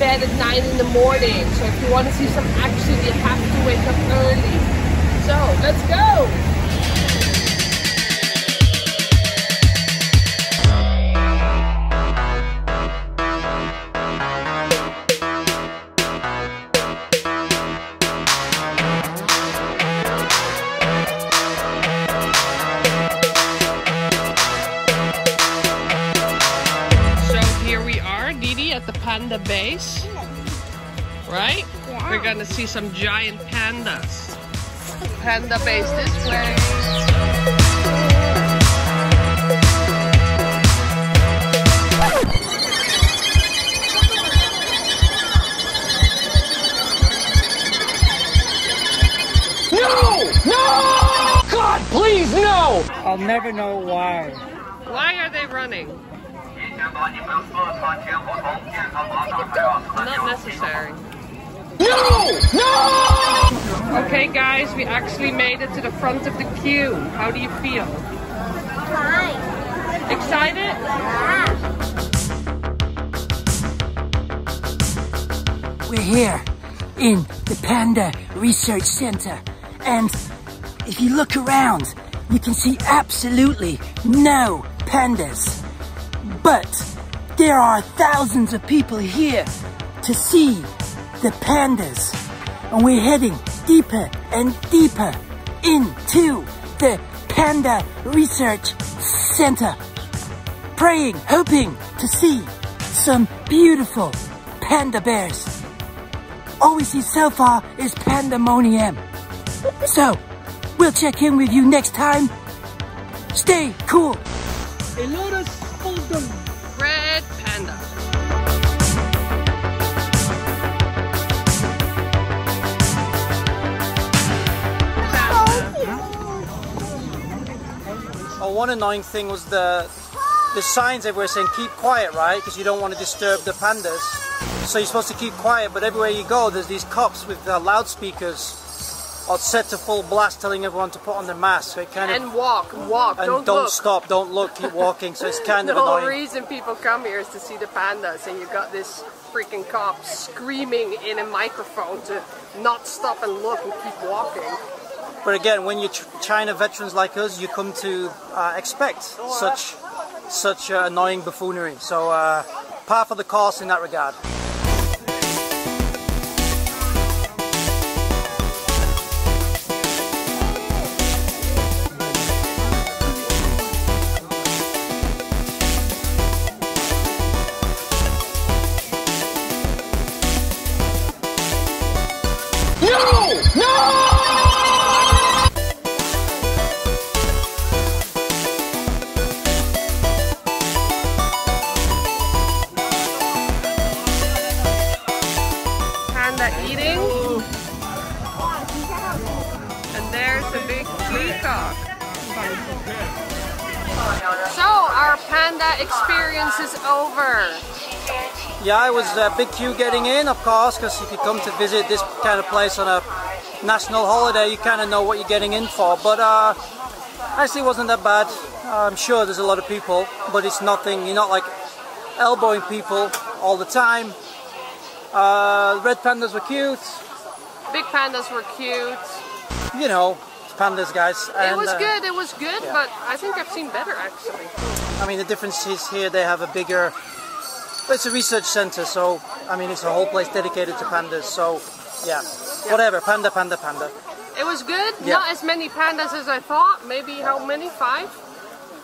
bed at 9 in the morning. So if you want to see some action, you have to wake up early. So, let's go! Some giant pandas. Panda base this way. No! No! God, please, no! I'll never know why. Why are they running? Not necessary. No! No! Okay, guys, we actually made it to the front of the queue. How do you feel? Fine. Excited? Yeah. We're here in the Panda Research Center. And if you look around, you can see absolutely no pandas. But there are thousands of people here to see the pandas. And we're heading deeper and deeper into the Panda Research Center. Praying, hoping to see some beautiful panda bears. All we see so far is pandemonium. So, we'll check in with you next time. Stay cool. Oh, one annoying thing was the the signs everywhere saying keep quiet, right? Because you don't want to disturb the pandas. So you're supposed to keep quiet, but everywhere you go, there's these cops with uh, loudspeakers or set to full blast telling everyone to put on their mask. So it kind and of, walk, walk, and don't, don't stop, don't look, keep walking. So it's kind the of annoying. The reason people come here is to see the pandas and you've got this freaking cop screaming in a microphone to not stop and look and keep walking. But again, when you're China veterans like us, you come to uh, expect such such uh, annoying buffoonery. So uh, par for the course in that regard. Panda experience is over. Yeah, it was a big queue getting in, of course, because if you come to visit this kind of place on a national holiday, you kind of know what you're getting in for. But uh, actually, it wasn't that bad. I'm sure there's a lot of people, but it's nothing. You're not like elbowing people all the time. Uh, red pandas were cute. Big pandas were cute. You know, pandas, guys. And, it was uh, good, it was good, yeah. but I think I've seen better actually. I mean, the difference is here they have a bigger, it's a research center, so I mean, it's a whole place dedicated to pandas, so yeah, yeah. whatever, panda, panda, panda. It was good, yeah. not as many pandas as I thought, maybe how many, five?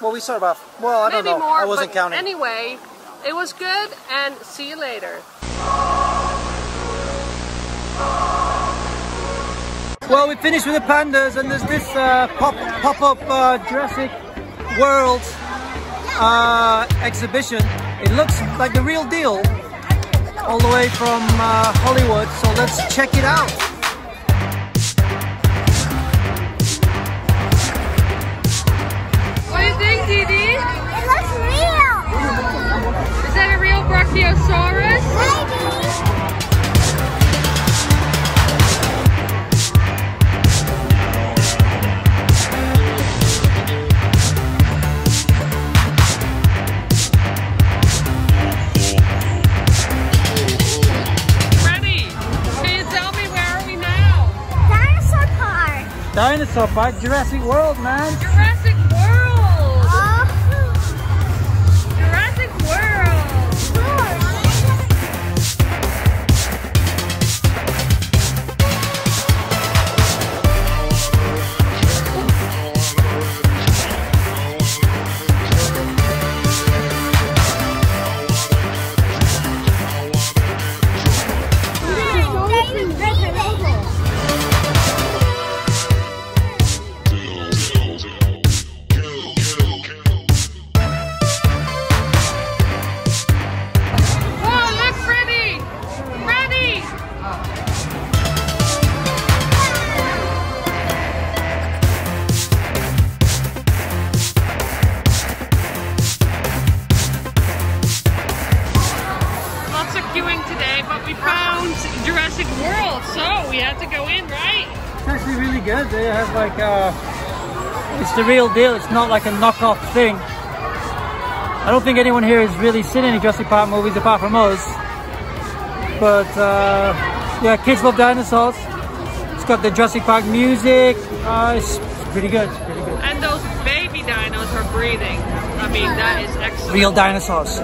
Well, we saw about, well, I maybe don't know, more, I wasn't counting. Anyway, it was good, and see you later. Well, we finished with the pandas and there's this uh, pop, pop-up uh, Jurassic World uh, exhibition. It looks like the real deal all the way from uh, Hollywood, so let's check it out. What do you think, Didi? It looks real! Is that a real Brachiosaurus? Maybe! Dinosaur Park, Jurassic World, man. Jurassic today, but we found Jurassic World, so we had to go in, right? It's actually really good. They have like uh it's the real deal. It's not like a knockoff thing. I don't think anyone here has really seen any Jurassic Park movies apart from us. But uh, yeah, kids love dinosaurs. It's got the Jurassic Park music. Uh, it's, it's pretty good. It's pretty good. And those baby dinos are breathing. I mean, that is excellent. Real dinosaurs.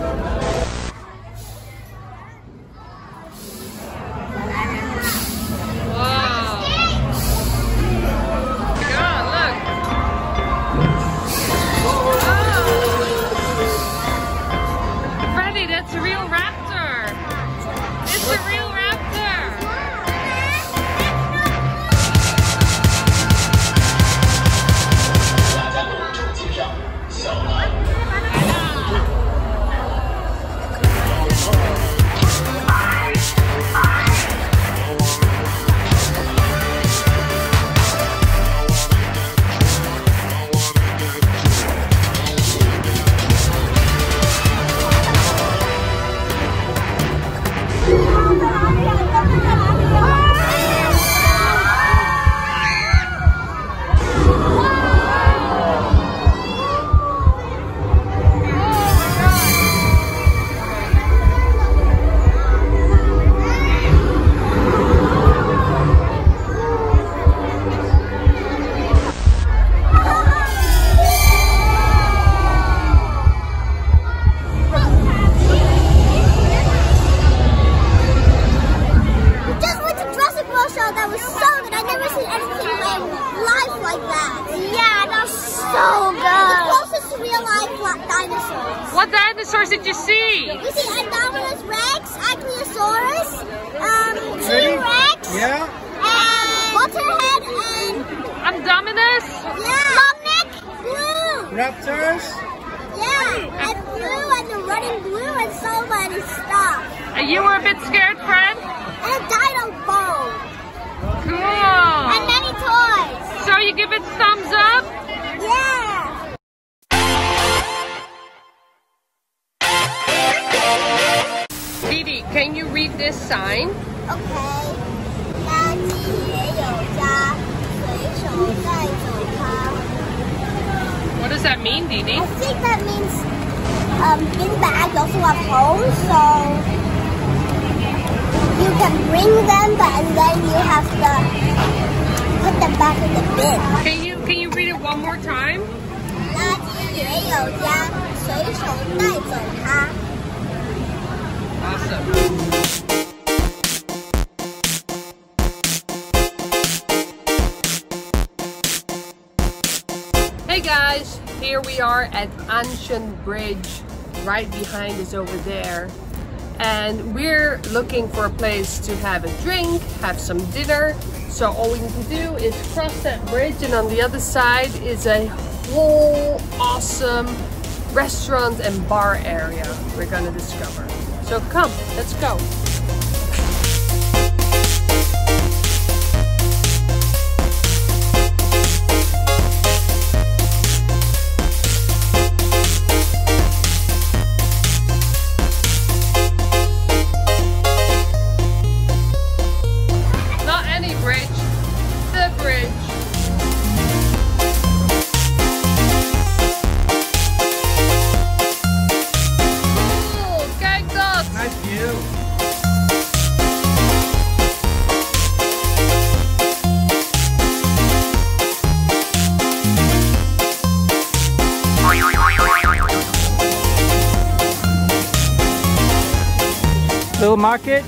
Raptors. Yeah, and Blue and the running blue and so many stuff. And you were a bit scared, friend? And a dino bone. Cool. And many toys. So you give it thumbs up? Yeah. Didi, can you read this sign? OK，does that mean, Didi? I think that means um, in also have home, so you can bring them, but and then you have to put them back in the bin. Can you can you read it one more time? Awesome. Hey guys, here we are at Anshun Bridge, right behind us over there. And we're looking for a place to have a drink, have some dinner. So all we need to do is cross that bridge and on the other side is a whole awesome restaurant and bar area we're gonna discover. So come, let's go. Market?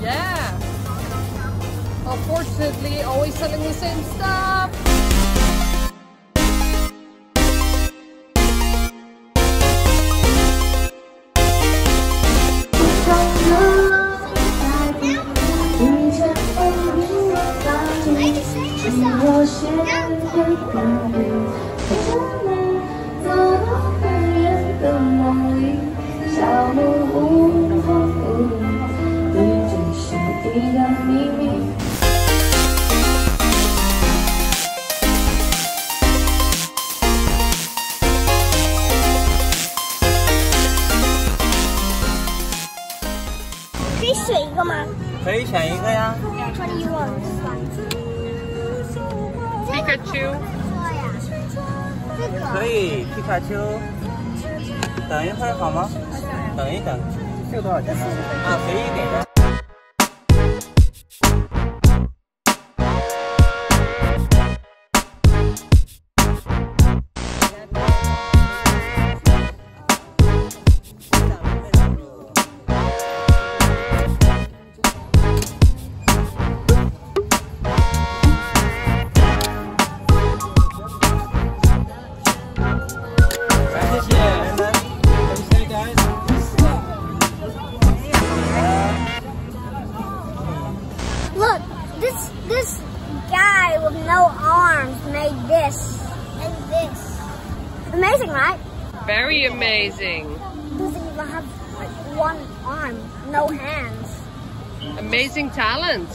Yeah. Unfortunately, always selling the same stuff. 可可以选一个呀。Pikachu. 这个。可以，皮卡丘。等一会儿好吗？等一等。这个多少钱呢？啊，随意给 amazing. Doesn't even have like one arm, no hands. Amazing talent.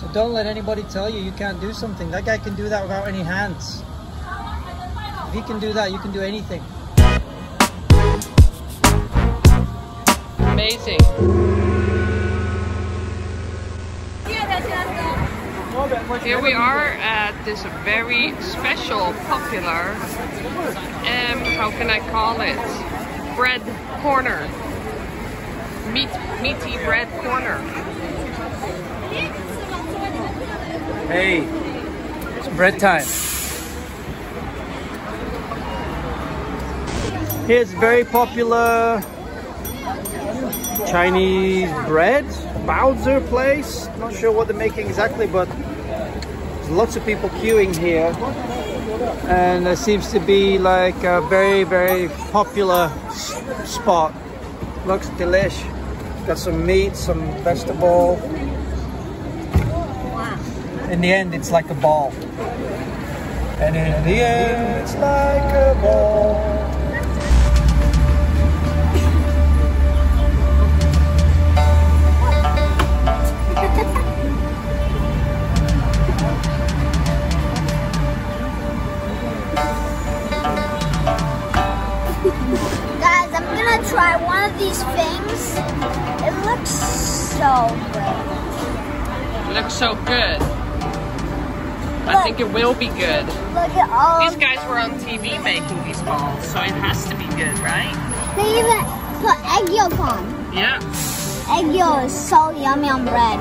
So don't let anybody tell you you can't do something. That guy can do that without any hands. If he can do that, you can do anything. Amazing. Here we are at this very special, popular, um, how can I call it? Bread corner. Meat, meaty bread corner. Hey, it's bread time. Here's very popular Chinese bread, Baozi place. Not sure what they're making exactly, but lots of people queuing here. And it seems to be like a very, very popular spot. Looks delish. Got some meat, some vegetable. In the end, it's like a ball. And in the end, it's like a ball. One of these things. It looks so good. Looks so good. I think it will be good. Look at all. These guys were on TV making these balls, so it has to be good, right? They even put egg yolk on. Yeah. Egg yolk is so yummy on bread.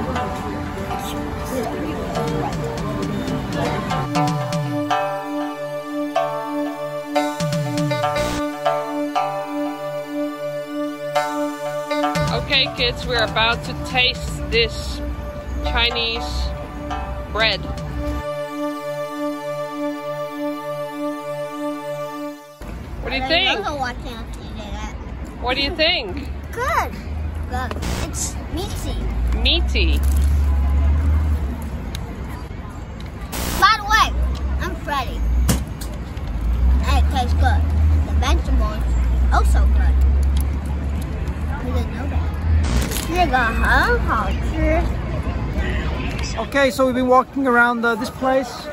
Okay, kids, we're about to taste this Chinese bread. What do you think? why can't eat it. What do you think? Good. Good. It's meaty. Meaty. By the way, I'm Freddy. And it tastes good. The vegetables oh also good. You didn't know that. Okay, so we've been walking around this place.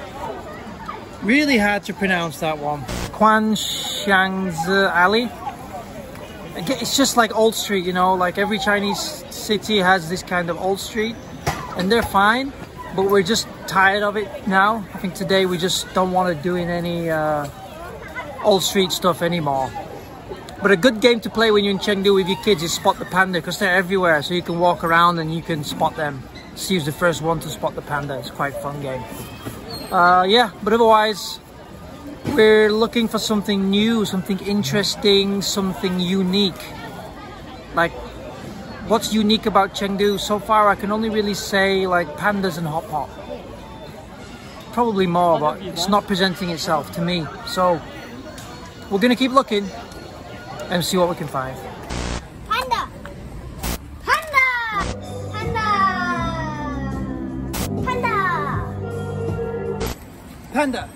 Really hard to pronounce that one. Quan Shangzi uh, Alley. It's just like Old Street, you know, like every Chinese city has this kind of Old Street and they're fine, but we're just tired of it now. I think today we just don't want to do any uh, Old Street stuff anymore. But a good game to play when you're in Chengdu with your kids is spot the panda because they're everywhere. So you can walk around and you can spot them. Steve's the first one to spot the panda. It's quite a fun game. Uh, yeah, but otherwise, we're looking for something new, something interesting, something unique. Like, what's unique about Chengdu? So far, I can only really say like pandas and hot pot. Probably more, but it's not presenting itself to me. So, we're gonna keep looking and see what we can find. Panda! Panda! Panda! Panda! Panda!